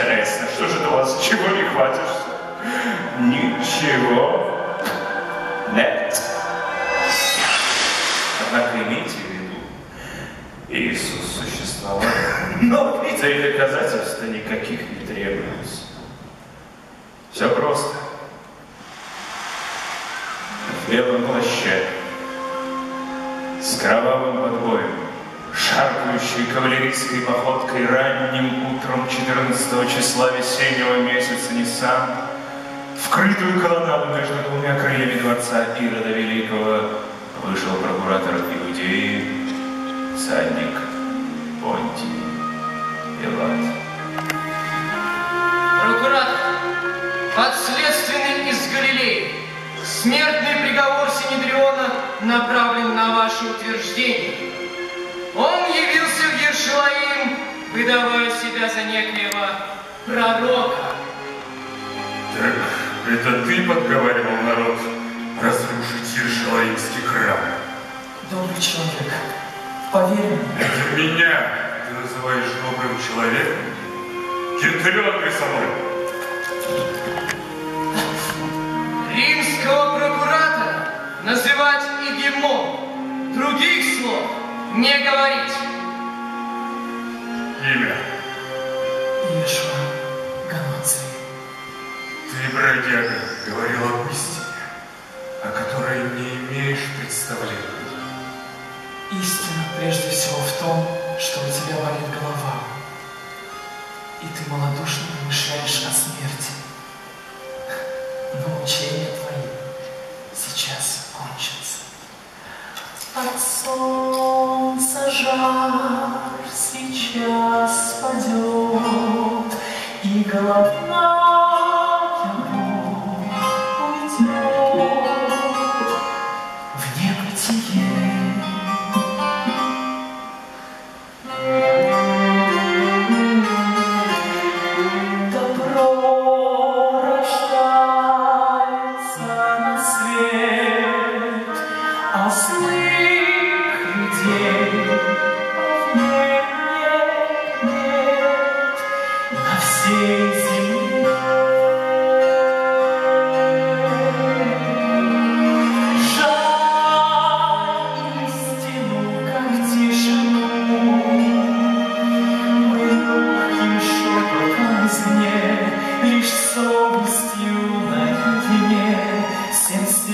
интересно, что же у вас, чего не хватишься? Ничего. Нет. Однако имейте в виду, Иисус существовал. Но да и доказательств никаких не требуется. Все просто. В шаркающей кавалерийской походкой ранним утром 14 числа весеннего месяца Ниссан, вкрытую колоннаду между двумя краями дворца Ирода Великого вышел прокуратор Иудеи, садник Понтий Пилат. Прокуратор, подследственный из Галилеи, смертный приговор Синедриона направлен на ваше утверждение. Выдавая себя за некоего пророка. Так это ты подговаривал народ разрушить Ершалаимский храм? Добрый человек, поверь мне. Это меня ты называешь добрым человеком? Кентурион при собой. Римского прокуратора называть Игемон, других слов не говорить. Имя. Иешуа Ганоций. Ты, бродяга, говорил об истине, о которой не имеешь представления. Истина прежде всего в том, что у тебя болит голова, и ты малодушно помышляешь о смерти. Но учения твои сейчас кончатся. От солнца жар сейчас падет, и головная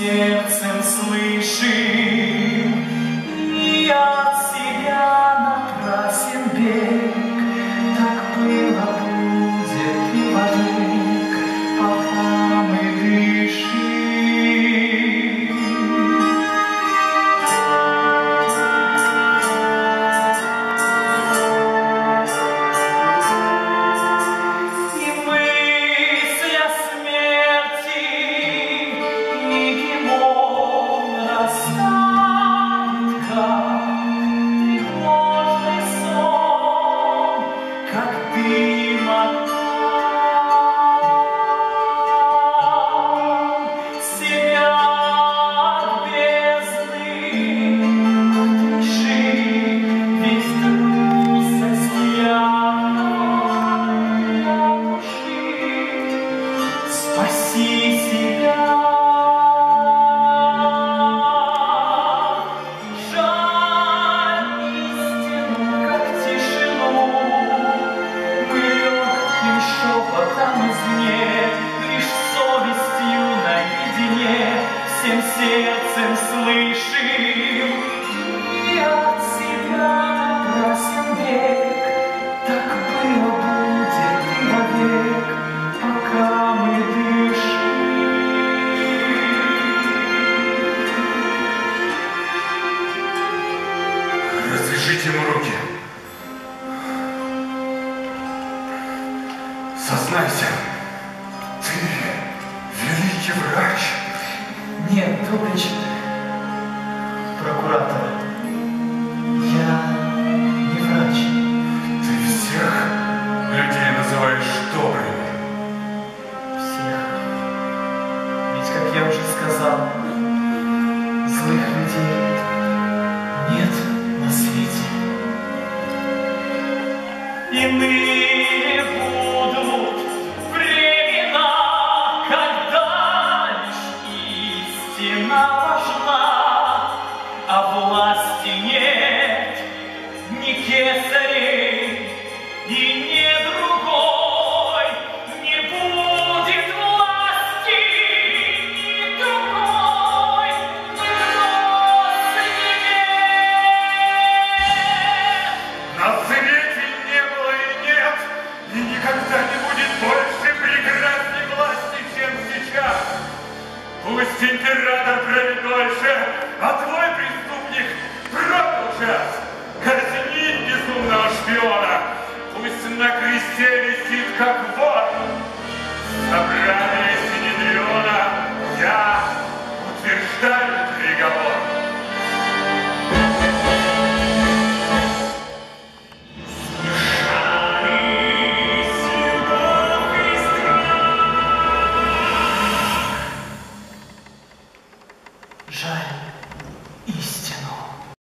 Всем шепотом извне, лишь совестью наедине, всем сердцем слышим. И от себя век, так было будет и вовек, пока мы дышим. Развяжите ему руки. Сознайся, ты великий врач. Нет, Добрич, Пусть император правит дольше, а твой преступник пробыл час. Безумного шпиона, пусть на кресте висит, как вор.